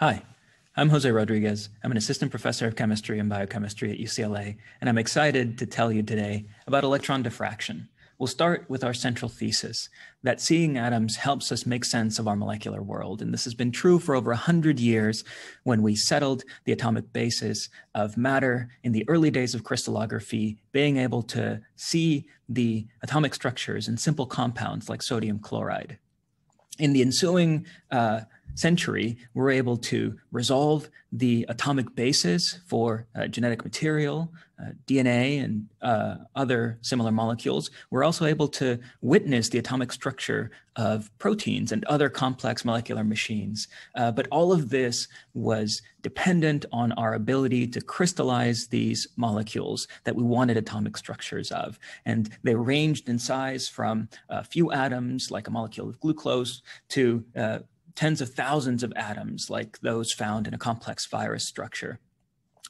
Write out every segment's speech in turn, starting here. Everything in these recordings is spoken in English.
Hi, I'm Jose Rodriguez. I'm an assistant professor of chemistry and biochemistry at UCLA, and I'm excited to tell you today about electron diffraction. We'll start with our central thesis that seeing atoms helps us make sense of our molecular world. And this has been true for over 100 years when we settled the atomic basis of matter in the early days of crystallography, being able to see the atomic structures in simple compounds like sodium chloride. In the ensuing uh, century, we're able to resolve the atomic basis for uh, genetic material, uh, DNA, and uh, other similar molecules. We're also able to witness the atomic structure of proteins and other complex molecular machines. Uh, but all of this was dependent on our ability to crystallize these molecules that we wanted atomic structures of. And they ranged in size from a few atoms, like a molecule of glucose, to uh, tens of thousands of atoms like those found in a complex virus structure.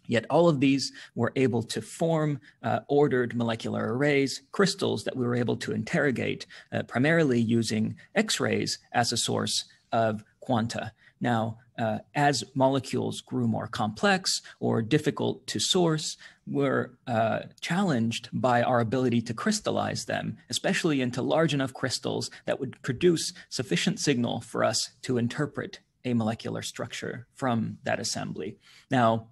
Yet all of these were able to form uh, ordered molecular arrays, crystals that we were able to interrogate, uh, primarily using X-rays as a source of quanta. Now, uh, as molecules grew more complex or difficult to source, we're uh, challenged by our ability to crystallize them, especially into large enough crystals that would produce sufficient signal for us to interpret a molecular structure from that assembly. Now,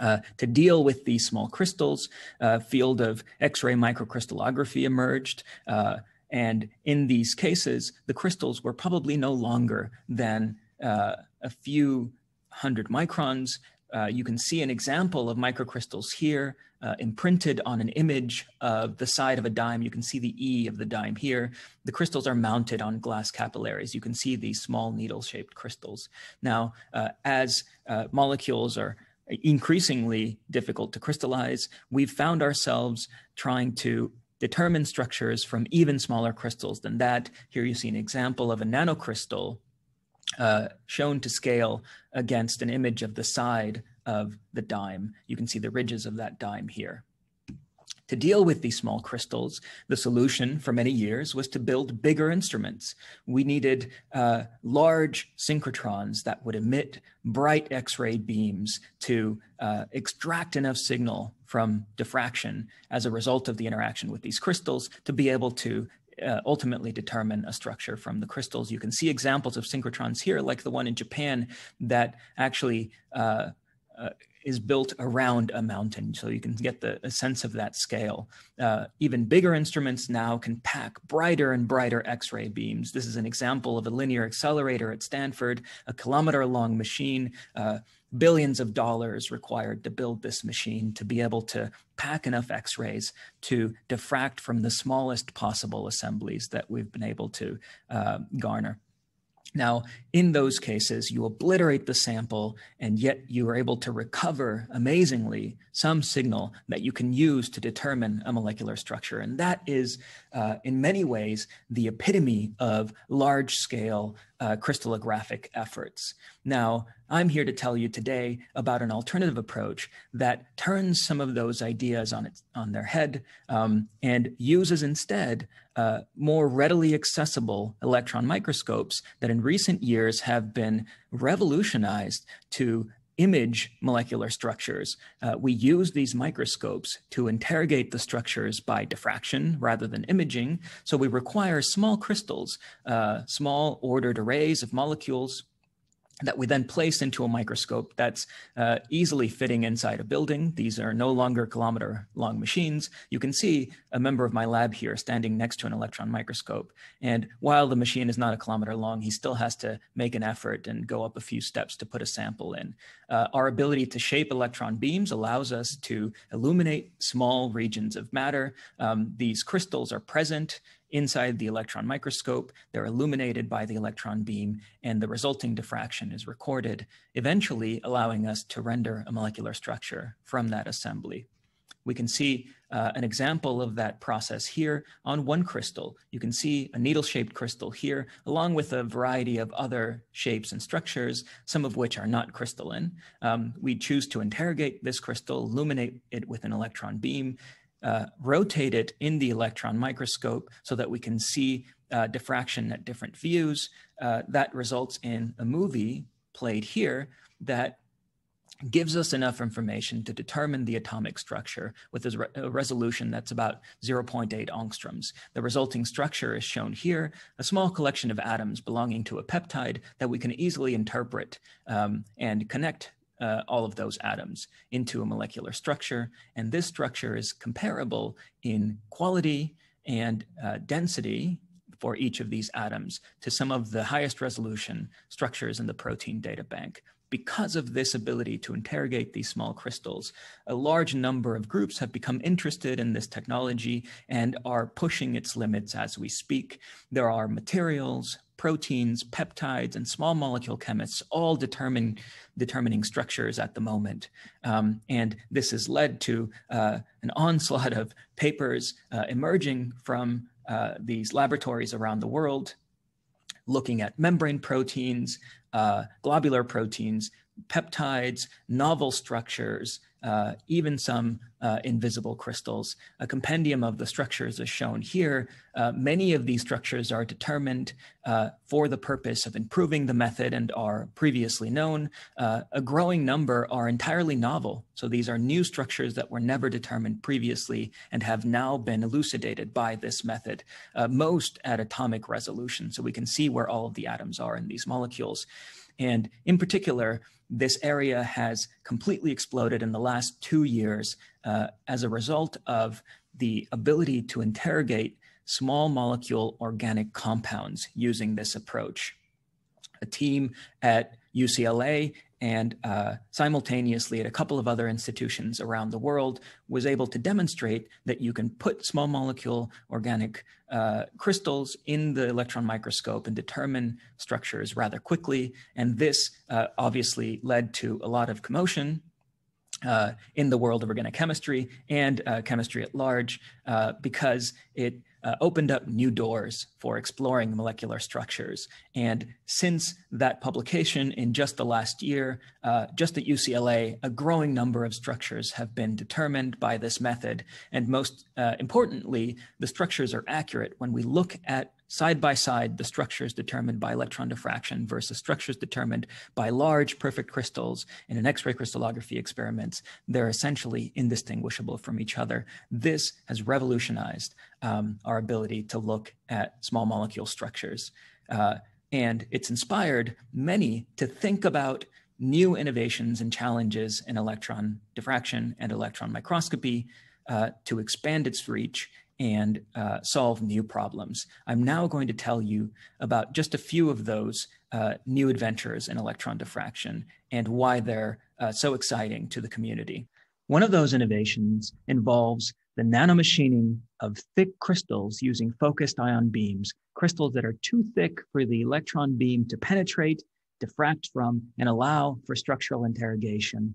uh, to deal with these small crystals, a field of X-ray microcrystallography emerged. Uh, and in these cases, the crystals were probably no longer than uh, a few hundred microns. Uh, you can see an example of microcrystals here uh, imprinted on an image of the side of a dime. You can see the E of the dime here. The crystals are mounted on glass capillaries. You can see these small needle-shaped crystals. Now, uh, as uh, molecules are increasingly difficult to crystallize, we've found ourselves trying to determine structures from even smaller crystals than that. Here you see an example of a nanocrystal uh, shown to scale against an image of the side of the dime. You can see the ridges of that dime here. To deal with these small crystals, the solution for many years was to build bigger instruments. We needed uh, large synchrotrons that would emit bright X-ray beams to uh, extract enough signal from diffraction as a result of the interaction with these crystals to be able to uh, ultimately determine a structure from the crystals. You can see examples of synchrotrons here, like the one in Japan that actually uh, uh, is built around a mountain. So you can get the a sense of that scale. Uh, even bigger instruments now can pack brighter and brighter X-ray beams. This is an example of a linear accelerator at Stanford, a kilometer long machine uh, billions of dollars required to build this machine to be able to pack enough x-rays to diffract from the smallest possible assemblies that we've been able to uh, garner. Now, in those cases, you obliterate the sample, and yet you are able to recover amazingly some signal that you can use to determine a molecular structure. And that is, uh, in many ways, the epitome of large scale uh, crystallographic efforts. Now, I'm here to tell you today about an alternative approach that turns some of those ideas on, its, on their head um, and uses instead uh, more readily accessible electron microscopes that in recent years have been revolutionized to image molecular structures. Uh, we use these microscopes to interrogate the structures by diffraction rather than imaging. So we require small crystals, uh, small ordered arrays of molecules that we then place into a microscope that's uh, easily fitting inside a building. These are no longer kilometer long machines. You can see a member of my lab here standing next to an electron microscope. And while the machine is not a kilometer long, he still has to make an effort and go up a few steps to put a sample in. Uh, our ability to shape electron beams allows us to illuminate small regions of matter. Um, these crystals are present inside the electron microscope. They're illuminated by the electron beam, and the resulting diffraction is recorded, eventually allowing us to render a molecular structure from that assembly. We can see uh, an example of that process here on one crystal. You can see a needle-shaped crystal here, along with a variety of other shapes and structures, some of which are not crystalline. Um, we choose to interrogate this crystal, illuminate it with an electron beam, uh, rotate it in the electron microscope so that we can see uh, diffraction at different views. Uh, that results in a movie played here that gives us enough information to determine the atomic structure with a, re a, resolution that's about 0.8 angstroms. The resulting structure is shown here, a small collection of atoms belonging to a peptide that we can easily interpret um, and connect uh, all of those atoms into a molecular structure. And this structure is comparable in quality and uh, density for each of these atoms to some of the highest resolution structures in the protein data bank because of this ability to interrogate these small crystals, a large number of groups have become interested in this technology and are pushing its limits as we speak. There are materials, proteins, peptides, and small molecule chemists all determine, determining structures at the moment. Um, and this has led to uh, an onslaught of papers uh, emerging from uh, these laboratories around the world looking at membrane proteins, uh, globular proteins, peptides, novel structures, uh, even some uh, invisible crystals. A compendium of the structures is shown here. Uh, many of these structures are determined uh, for the purpose of improving the method and are previously known. Uh, a growing number are entirely novel. So these are new structures that were never determined previously and have now been elucidated by this method, uh, most at atomic resolution. So we can see where all of the atoms are in these molecules. And in particular, this area has completely exploded in the last two years uh, as a result of the ability to interrogate small molecule organic compounds using this approach. A team at UCLA and uh, simultaneously at a couple of other institutions around the world was able to demonstrate that you can put small molecule organic uh, crystals in the electron microscope and determine structures rather quickly. And this uh, obviously led to a lot of commotion uh, in the world of organic chemistry and uh, chemistry at large uh, because it uh, opened up new doors for exploring molecular structures. And since that publication in just the last year, uh, just at UCLA, a growing number of structures have been determined by this method. And most uh, importantly, the structures are accurate when we look at side by side the structures determined by electron diffraction versus structures determined by large perfect crystals in an X-ray crystallography experiments, they're essentially indistinguishable from each other. This has revolutionized um, our ability to look at small molecule structures. Uh, and it's inspired many to think about new innovations and challenges in electron diffraction and electron microscopy uh, to expand its reach and uh, solve new problems. I'm now going to tell you about just a few of those uh, new adventures in electron diffraction and why they're uh, so exciting to the community. One of those innovations involves the nanomachining of thick crystals using focused ion beams, crystals that are too thick for the electron beam to penetrate, diffract from, and allow for structural interrogation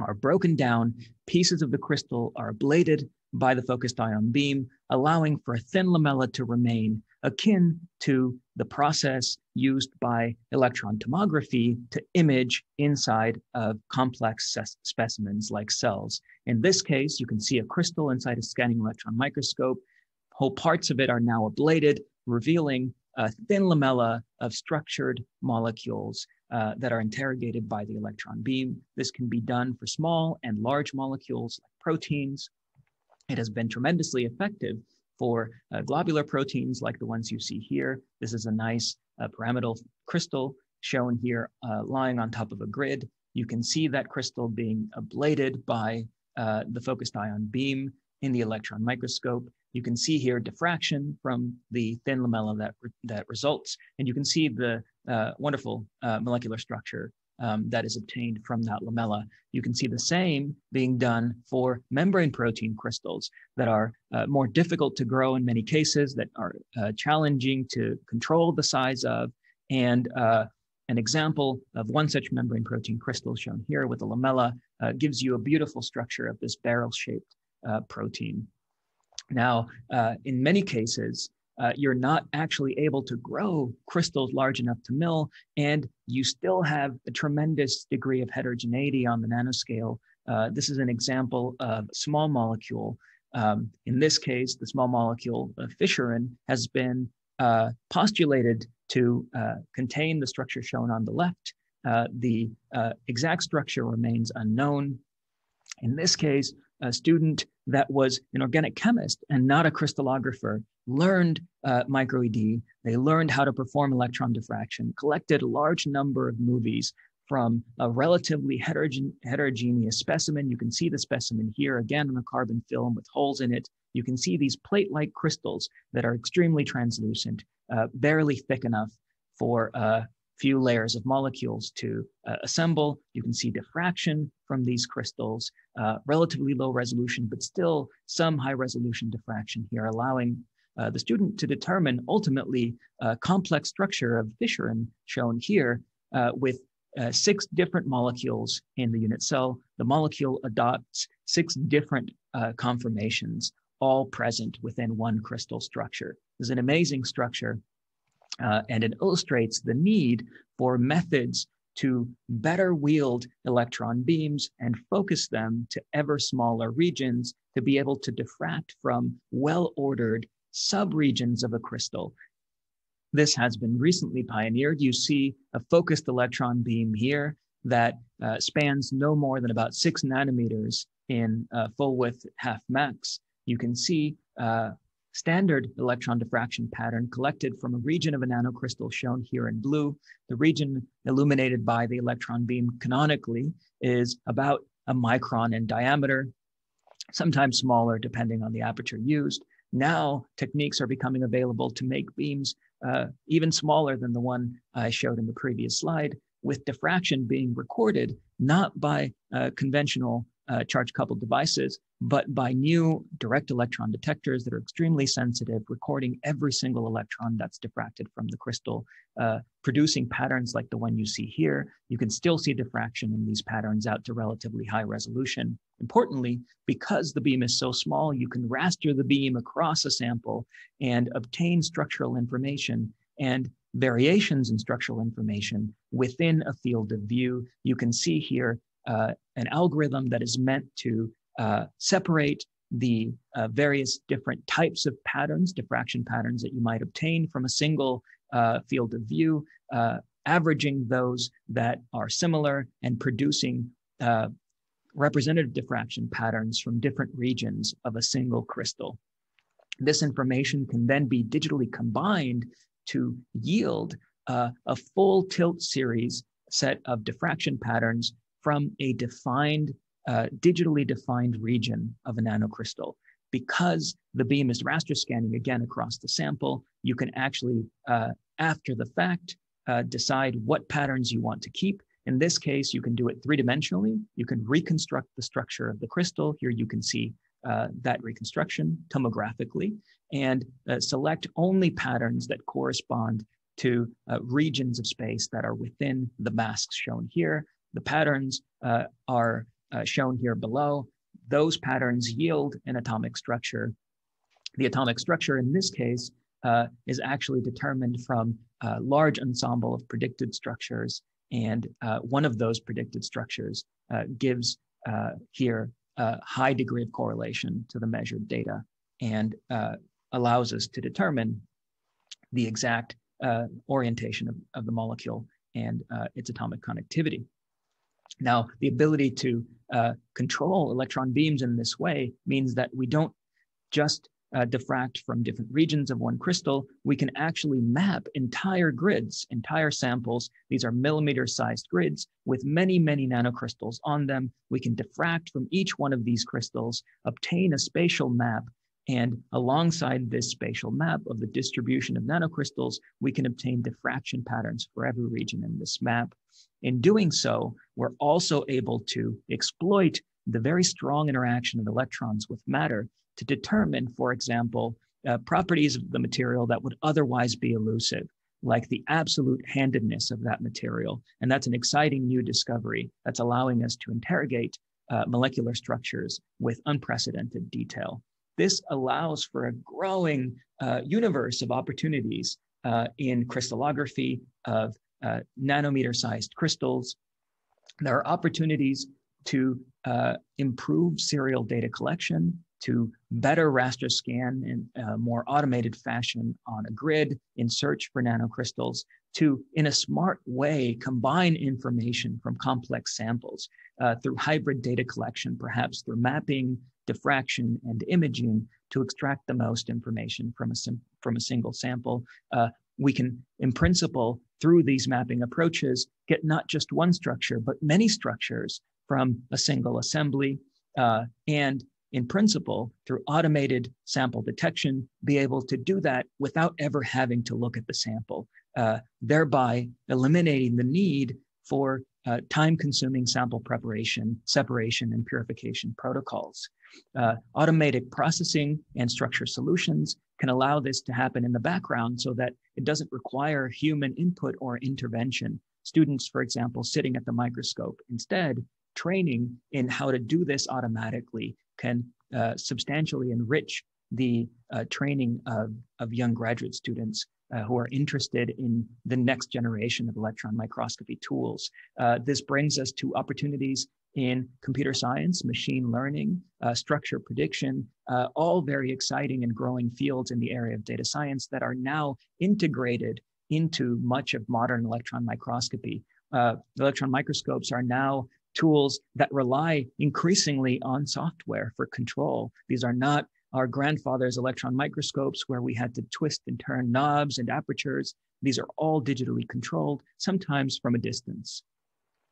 are broken down, pieces of the crystal are ablated by the focused ion beam, allowing for a thin lamella to remain, akin to the process used by electron tomography to image inside of complex specimens like cells. In this case, you can see a crystal inside a scanning electron microscope. Whole parts of it are now ablated, revealing a thin lamella of structured molecules uh, that are interrogated by the electron beam. This can be done for small and large molecules like proteins, it has been tremendously effective for uh, globular proteins like the ones you see here. This is a nice uh, pyramidal crystal shown here uh, lying on top of a grid. You can see that crystal being ablated by uh, the focused ion beam in the electron microscope. You can see here diffraction from the thin lamella that, re that results, and you can see the uh, wonderful uh, molecular structure um, that is obtained from that lamella. You can see the same being done for membrane protein crystals that are uh, more difficult to grow in many cases, that are uh, challenging to control the size of. And uh, an example of one such membrane protein crystal shown here with a lamella uh, gives you a beautiful structure of this barrel-shaped uh, protein. Now, uh, in many cases, uh, you're not actually able to grow crystals large enough to mill, and you still have a tremendous degree of heterogeneity on the nanoscale. Uh, this is an example of small molecule. Um, in this case, the small molecule uh, fischerin has been uh, postulated to uh, contain the structure shown on the left uh, the uh, exact structure remains unknown. In this case, a student that was an organic chemist and not a crystallographer learned uh, microED. They learned how to perform electron diffraction, collected a large number of movies from a relatively heterogene- heterogeneous specimen. You can see the specimen here again on a carbon film with holes in it. You can see these plate-like crystals that are extremely translucent, uh, barely thick enough for a few layers of molecules to uh, assemble. You can see diffraction from these crystals, uh, relatively low resolution, but still some high resolution diffraction here, allowing uh, the student to determine ultimately a complex structure of fischerin shown here uh, with uh, six different molecules in the unit cell. The molecule adopts six different uh, conformations, all present within one crystal structure. This is an amazing structure, uh, and it illustrates the need for methods to better wield electron beams and focus them to ever smaller regions to be able to diffract from well-ordered subregions of a crystal this has been recently pioneered. You see a focused electron beam here that uh, spans no more than about six nanometers in uh, full width half max. You can see uh, standard electron diffraction pattern collected from a region of a nanocrystal shown here in blue. The region illuminated by the electron beam canonically is about a micron in diameter, sometimes smaller depending on the aperture used. Now techniques are becoming available to make beams uh, even smaller than the one I showed in the previous slide, with diffraction being recorded not by uh, conventional uh, charge coupled devices, but by new direct electron detectors that are extremely sensitive, recording every single electron that's diffracted from the crystal, uh, producing patterns like the one you see here. You can still see diffraction in these patterns out to relatively high resolution. Importantly, because the beam is so small, you can raster the beam across a sample and obtain structural information and variations in structural information within a field of view. You can see here uh, an algorithm that is meant to uh, separate the uh, various different types of patterns, diffraction patterns that you might obtain from a single uh, field of view, uh, averaging those that are similar and producing uh, representative diffraction patterns from different regions of a single crystal. This information can then be digitally combined to yield uh, a full tilt series set of diffraction patterns from a defined, uh, digitally defined region of a nanocrystal. Because the beam is raster scanning again across the sample, you can actually, uh, after the fact, uh, decide what patterns you want to keep. In this case, you can do it three-dimensionally. You can reconstruct the structure of the crystal. Here you can see uh, that reconstruction tomographically and uh, select only patterns that correspond to uh, regions of space that are within the masks shown here. The patterns uh, are uh, shown here below. Those patterns yield an atomic structure. The atomic structure in this case uh, is actually determined from a large ensemble of predicted structures. And uh, one of those predicted structures uh, gives uh, here a high degree of correlation to the measured data and allows us to determine the exact orientation of, of the molecule and its atomic connectivity. Now, the ability to uh, control electron beams in this way means that we don't just uh, diffract from different regions of one crystal, we can actually map entire grids, entire samples. These are millimeter sized grids with many, many nanocrystals on them. We can diffract from each one of these crystals, obtain a spatial map and alongside this spatial map of the distribution of nanocrystals, we can obtain diffraction patterns for every region in this map. In doing so, we're also able to exploit the very strong interaction of electrons with matter to determine, for example, uh, properties of the material that would otherwise be elusive, like the absolute handedness of that material. And that's an exciting new discovery that's allowing us to interrogate uh, molecular structures with unprecedented detail. This allows for a growing uh, universe of opportunities uh, in crystallography of uh, nanometer sized crystals. There are opportunities to uh, improve serial data collection, to better raster scan in a more automated fashion on a grid in search for nanocrystals. to, in a smart way, combine information from complex samples uh, through hybrid data collection, perhaps through mapping, diffraction, and imaging to extract the most information from a, from a single sample. Uh, we can, in principle, through these mapping approaches, get not just one structure, but many structures from a single assembly. Uh, and in principle, through automated sample detection, be able to do that without ever having to look at the sample, uh, thereby eliminating the need for uh, time consuming sample preparation, separation, and purification protocols. Uh, automated processing and structure solutions can allow this to happen in the background so that it doesn't require human input or intervention. Students, for example, sitting at the microscope, instead, training in how to do this automatically can uh, substantially enrich the uh, training of, of young graduate students uh, who are interested in the next generation of electron microscopy tools. Uh, this brings us to opportunities in computer science, machine learning, uh, structure prediction, uh, all very exciting and growing fields in the area of data science that are now integrated into much of modern electron microscopy. Uh, electron microscopes are now tools that rely increasingly on software for control. These are not our grandfather's electron microscopes where we had to twist and turn knobs and apertures. These are all digitally controlled, sometimes from a distance.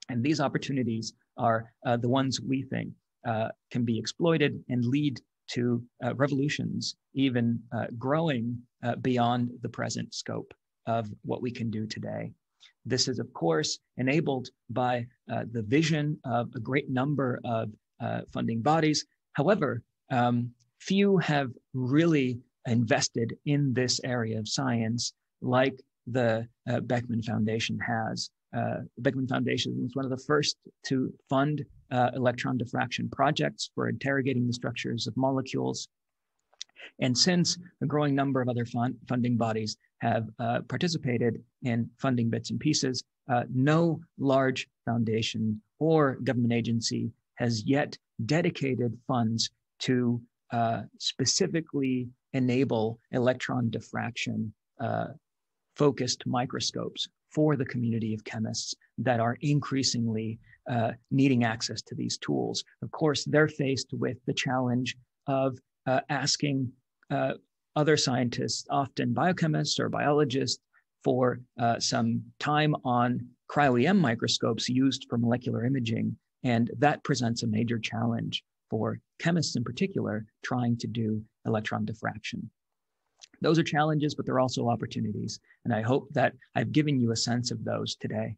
And these opportunities are uh, the ones we think uh, can be exploited and lead to uh, revolutions, even uh, growing uh, beyond the present scope of what we can do today. This is, of course, enabled by uh, the vision of a great number of funding bodies. However, um, few have really invested in this area of science like the Beckman Foundation has. Uh, the Beckman Foundation was one of the first to fund uh, electron diffraction projects for interrogating the structures of molecules. And since a growing number of other fund funding bodies have uh, participated in funding bits and pieces, uh, no large foundation or government agency has yet dedicated funds to uh, specifically enable electron diffraction uh, focused microscopes for the community of chemists that are increasingly uh, needing access to these tools. Of course, they're faced with the challenge of uh, asking uh, other scientists, often biochemists or biologists, for uh, some time on cryo-EM microscopes used for molecular imaging. And that presents a major challenge for chemists in particular trying to do electron diffraction. Those are challenges, but they're also opportunities. And I hope that I've given you a sense of those today.